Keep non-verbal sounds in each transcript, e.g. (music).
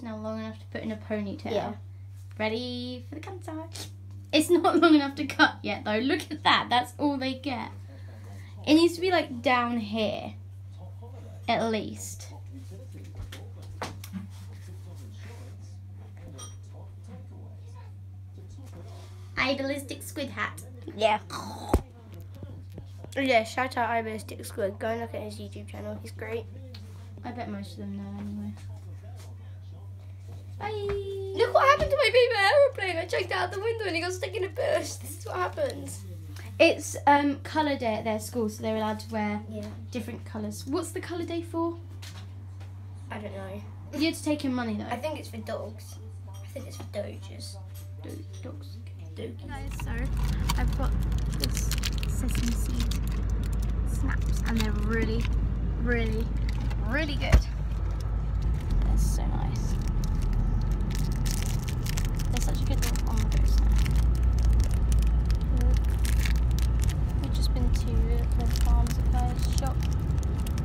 is now long enough to put in a ponytail. Yeah. Ready for the cancer? It's not (laughs) long enough to cut yet though. Look at that. That's all they get. It needs to be like down here. At least. Idealistic squid hat. Yeah. Yeah, shout out Ibistic Squid. Go and look at his YouTube channel. He's great. I bet most of them know anyway. Bye. Look what happened to my baby aeroplane. I checked out the window and he got stuck in a bush. This is what happens. It's um colour day at their school, so they're allowed to wear Yeah. different colours. What's the colour day for? I don't know. You had to take in money though. I think it's for dogs. I think it's for doges. Do- Dogs. Dogies. Guys, so I've got this sesame seed snaps, and they're really, really, really good. They're so nice. They're such a good little on the go snack. Look. We've just been to the farm supplies shop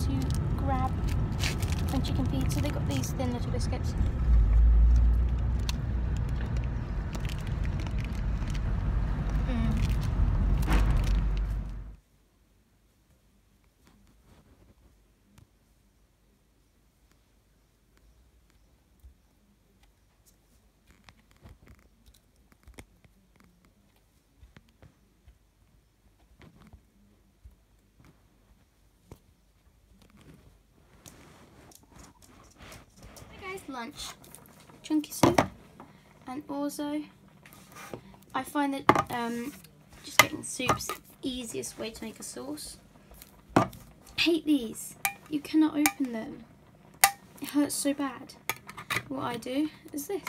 to grab some chicken feed. So they got these thin little biscuits. Mm. Hi guys, lunch. Chunky soup and also I find that um, just getting soup's easiest way to make a sauce. I hate these. You cannot open them. It hurts so bad. What I do is this.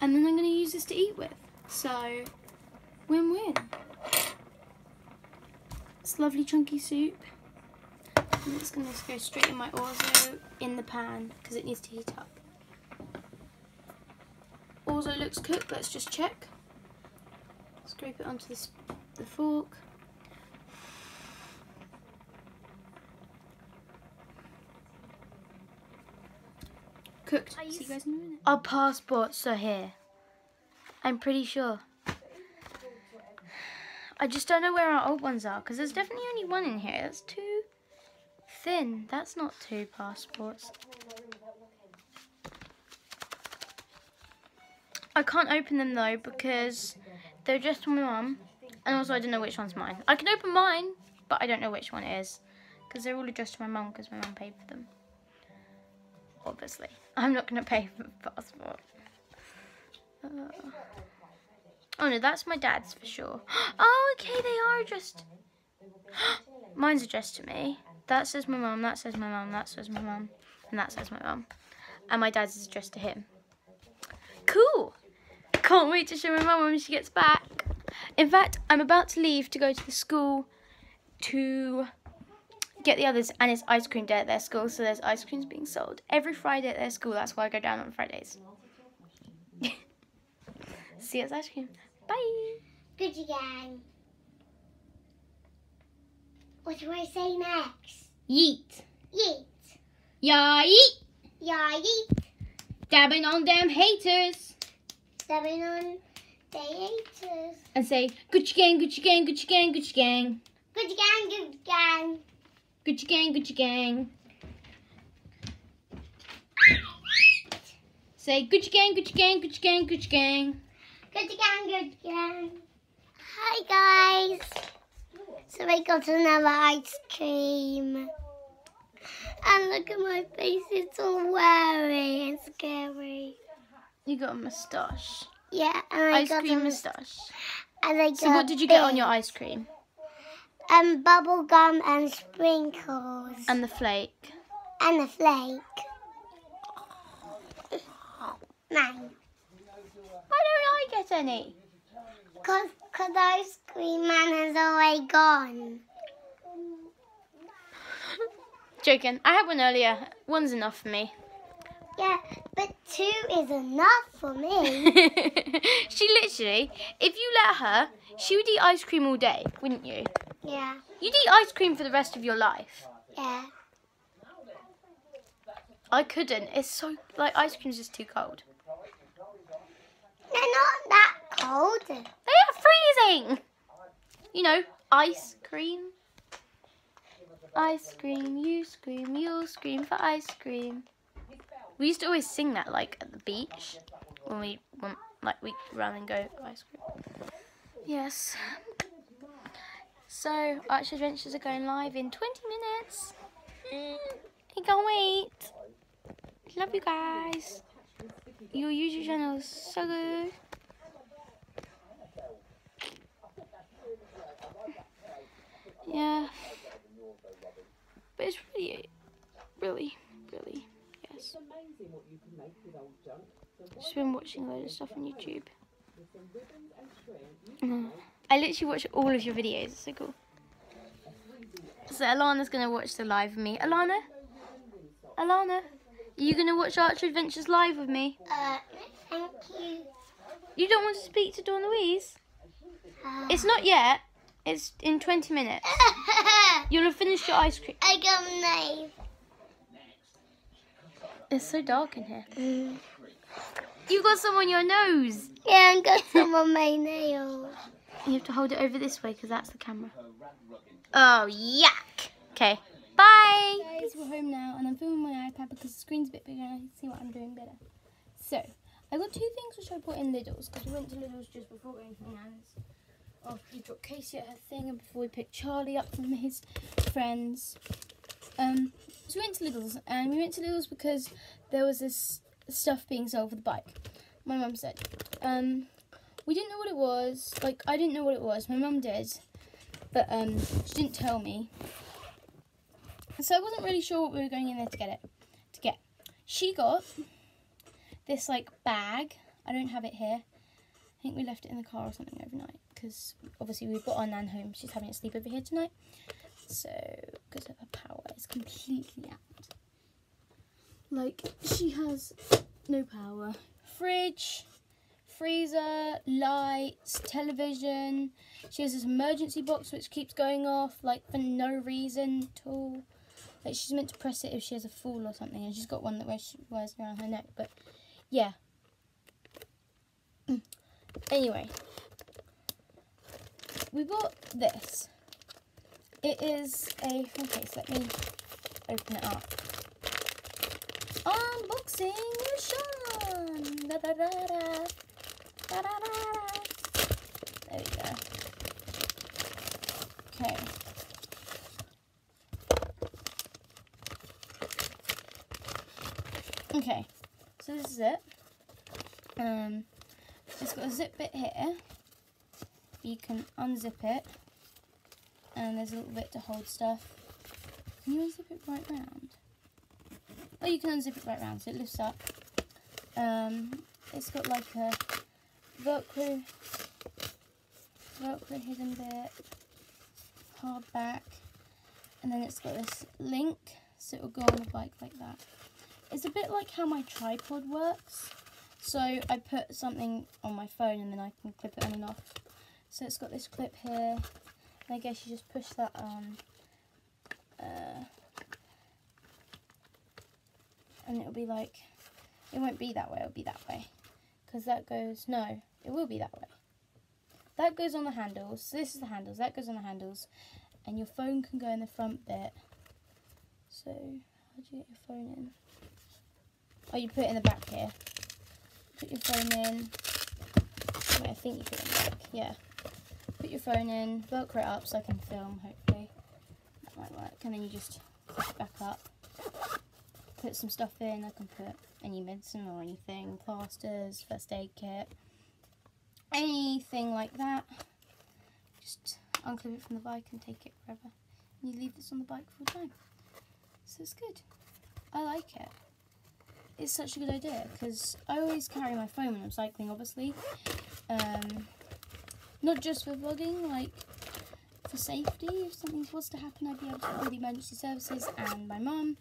And then I'm going to use this to eat with. So, win-win. It's lovely chunky soup. I'm just going to go straight in my orzo in the pan because it needs to heat up. Orzo looks cooked. Let's just check. Scrape it onto this, the fork. Cooked. See you guys in a minute. Our passports are here. I'm pretty sure. I just don't know where our old ones are because there's definitely only one in here. That's too thin. That's not two passports. I can't open them though because they're just for my mum and also I don't know which one's mine. I can open mine but I don't know which one it is because they're all addressed to my mum because my mum paid for them. Obviously. I'm not going to pay for the passport. Oh no, that's my dad's for sure. (gasps) Oh, okay, they are addressed. Mine's addressed to me. That says my mum, that says my mum, that says my mum, and that says my mum. And my dad's is addressed to him. Cool! Can't wait to show my mum when she gets back. In fact, I'm about to leave to go to the school to get the others, and it's ice cream day at their school, so there's ice creams being sold every Friday at their school. That's why I go down on Fridays. See you at ice cream. Bye. Good gang. What do I say next? Yeet. Yeet. Yeah, yeet. Yeah, yeet. Dabbing on them haters. Stepping on the haters. And say, Gucci gang, Gucci gang, Gucci gang, Gucci gang. Good gang, good gang. Gucci gang, Gucci gang. Say, Gucci gang, Gucci gang, Gucci gang, Gucci gang. Good gang, good gang. Hi guys. So I got another ice cream. And look at my face, it's all worry and scary. You got a moustache. Yeah, and I Ice got cream a, moustache. and I got So what did you get on your ice cream? Um, bubble gum and sprinkles. And the flake. and the flake. (laughs) Mine. Get any? Cause, cause ice cream man has already gone. (laughs) Joking. I had one earlier. One's enough for me. Yeah, But two is enough for me. (laughs) she literally, if you let her, she would eat ice cream all day, wouldn't you? yeah, You'd eat ice cream for the rest of your life. yeah. I couldn't. It's so like ice cream's just too cold. They're not that cold. They are freezing. You know, ice cream. Ice cream, you scream, you'll scream for ice cream. We used to always sing that like at the beach when we like we run and go ice cream. Yes. So Archer Adventures are going live in 20 minutes. Mm, I can't wait. Love you guys. Your YouTube channel is so good. Yeah. But it's really, really, really, yes. Just been watching a load of stuff on YouTube. Mm. I literally watch all of your videos. It's so cool. So Alana's gonna watch the live with me. Alana? Alana? Are you gonna watch Archer Adventures live with me? Uh, thank you. You don't want to speak to Dawn Louise? Uh, It's not yet. It's in 20 minutes. (laughs) You'll have finished your ice cream. I got a knife. It's so dark in here. Mm. You got some on your nose. Yeah, I got (laughs) some on my nails. You have to hold it over this way because that's the camera. Oh, yuck. Okay. Bye. Guys, we're home now and I'm filming my iPad because the screen's a bit bigger and I can see what I'm doing better. So, I got two things which I put in Lidl's because we went to Lidl's just before going to Nan's. After we dropped Casey at her thing and before we picked Charlie up from his friends. Um, so we went to Lidl's and we went to Lidl's because there was this stuff being sold for the bike. My mum said. Um, we didn't know what it was. Like I didn't know what it was. My mum did, but um, she didn't tell me. So I wasn't really sure what we were going in there to get it. To get, she got this like bag. I don't have it here. I think we left it in the car or something overnight because obviously we've got our nan home. She's having a sleep over here tonight. So because of her power, it's completely out. Like she has no power. Fridge, freezer, lights, television. She has this emergency box which keeps going off like for no reason at all. Like she's meant to press it if she has a fall or something, and she's got one that wears, wears around her neck. But yeah. (clears throat) anyway, we got this. It is a okay. So let me open it up. Unboxing Sean. Da, da, da, da. Da, da, da, da. There we go. Okay. Okay, so this is it. Um, it's got a zip bit here. You can unzip it, and there's a little bit to hold stuff. Can you unzip it right round? Oh, you can unzip it right round, so it lifts up. Um, it's got like a Velcro, Velcro hidden bit, hard back, and then it's got this link, so it'll go on the bike like that. It's a bit like how my tripod works. So I put something on my phone and then I can clip it on and off. So it's got this clip here. And I guess you just push that on. Uh, and it'll be like, it won't be that way, it'll be that way. Because that goes, no, it will be that way. That goes on the handles. So this is the handles, that goes on the handles. And your phone can go in the front bit. So, how do you get your phone in? Oh, you put it in the back here. Put your phone in. Wait, I think you put it in the back. Yeah. Put your phone in, velcro it up so I can film, hopefully. That might work. And then you just push it back up. Put some stuff in. I can put any medicine or anything. Plasters, first aid kit. Anything like that. Just unclip it from the bike and take it wherever. And you leave this on the bike full time. So it's good. I like it it's such a good idea because I always carry my phone when I'm cycling, obviously. Um, not just for vlogging, like for safety. If something was to happen, I'd be able to call the emergency services and my mum.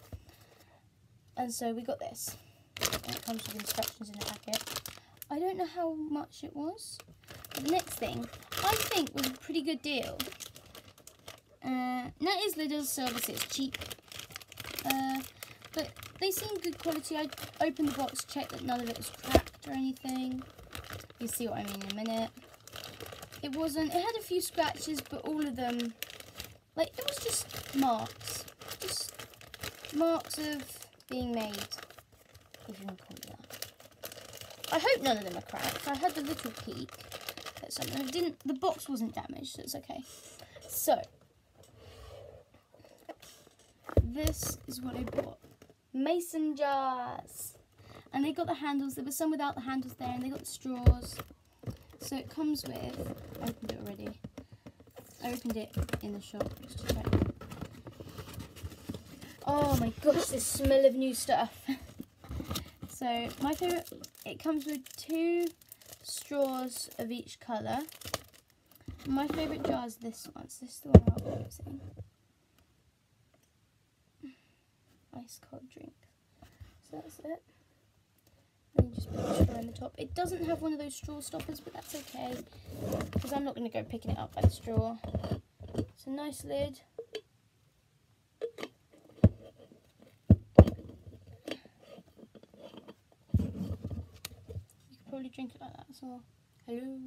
And so we got this. it comes with instructions in the packet. I don't know how much it was. The next thing, I think was a pretty good deal. Uh, that is Lidl's service, it's cheap. Uh, but they seem good quality. I opened the box, checked that none of it was cracked or anything. You'll see what I mean in a minute. It wasn't, it had a few scratches, but all of them, like, it was just marks. Just marks of being made, if you call it that. I hope none of them are cracked. I had a little peek at something. It didn't, the box wasn't damaged, so it's okay. So, this is what I bought. Mason jars. And they got the handles. There were some without the handles there, and they got the straws. So it comes with. I opened it already. I opened it in the shop just to check. Oh my gosh, the smell of new stuff. (laughs) so my favorite. It comes with two straws of each colour. My favourite jar is this one. So this is the one I'm using. Ice cold drink. So that's it. You just put the in the top. It doesn't have one of those straw stoppers, but that's okay. Because I'm not going to go picking it up by the straw. It's a nice lid. You could probably drink it like that as well. Hello,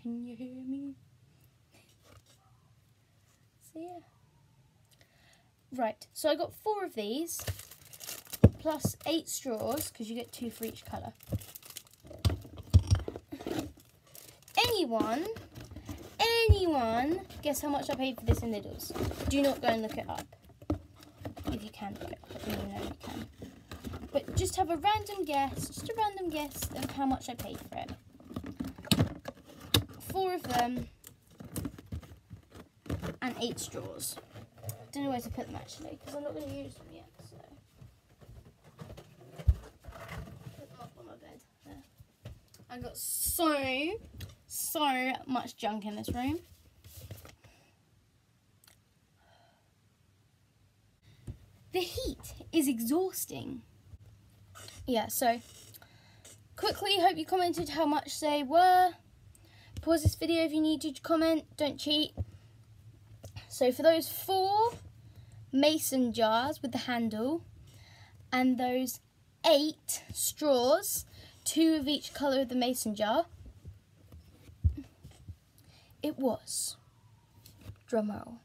can you hear me? So yeah. Right, so I got four of these, plus eight straws, because you get two for each colour. Anyone, anyone, guess how much I paid for this in Lidl's? Do not go and look it up. If you can look it up, don't know you can. But just have a random guess, just a random guess of how much I paid for it. Four of them, and eight straws don't know where to put them actually because I'm not going to use them yet. So put them up on my bed. There. I got so so much junk in this room. The heat is exhausting. Yeah, so quickly, hope you commented how much they were. Pause this video if you need to comment. Don't cheat. So for those four mason jars with the handle and those eight straws, two of each colour of the mason jar, it was, drumroll,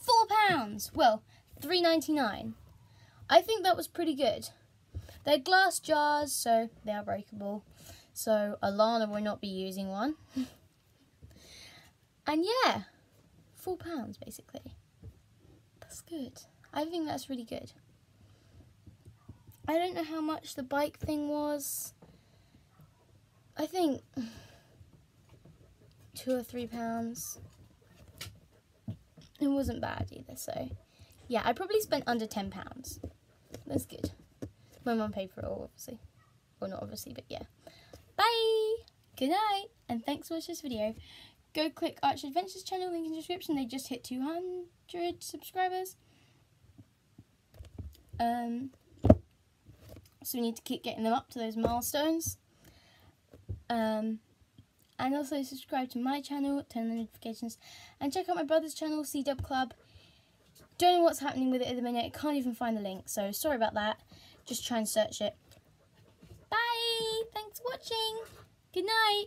four pounds. Well, three ninety nine. I think that was pretty good. They're glass jars, so they are breakable. So Alana will not be using one. (laughs) And yeah, four pounds basically. That's good. I think that's really good. I don't know how much the bike thing was. I think two or three pounds. It wasn't bad either, so yeah, I probably spent under ten pounds. That's good. My mum paid for it all, obviously. Well, not obviously, but yeah. Bye! Good night, and thanks for watching this video go click Archer Adventures channel, link in the description. They just hit 200 subscribers. Um, so we need to keep getting them up to those milestones. Um, and also subscribe to my channel, turn on the notifications, and check out my brother's channel, C Dub Club. Don't know what's happening with it at the minute. Can't even find the link, so sorry about that. Just try and search it. Bye! Thanks for watching. Good night.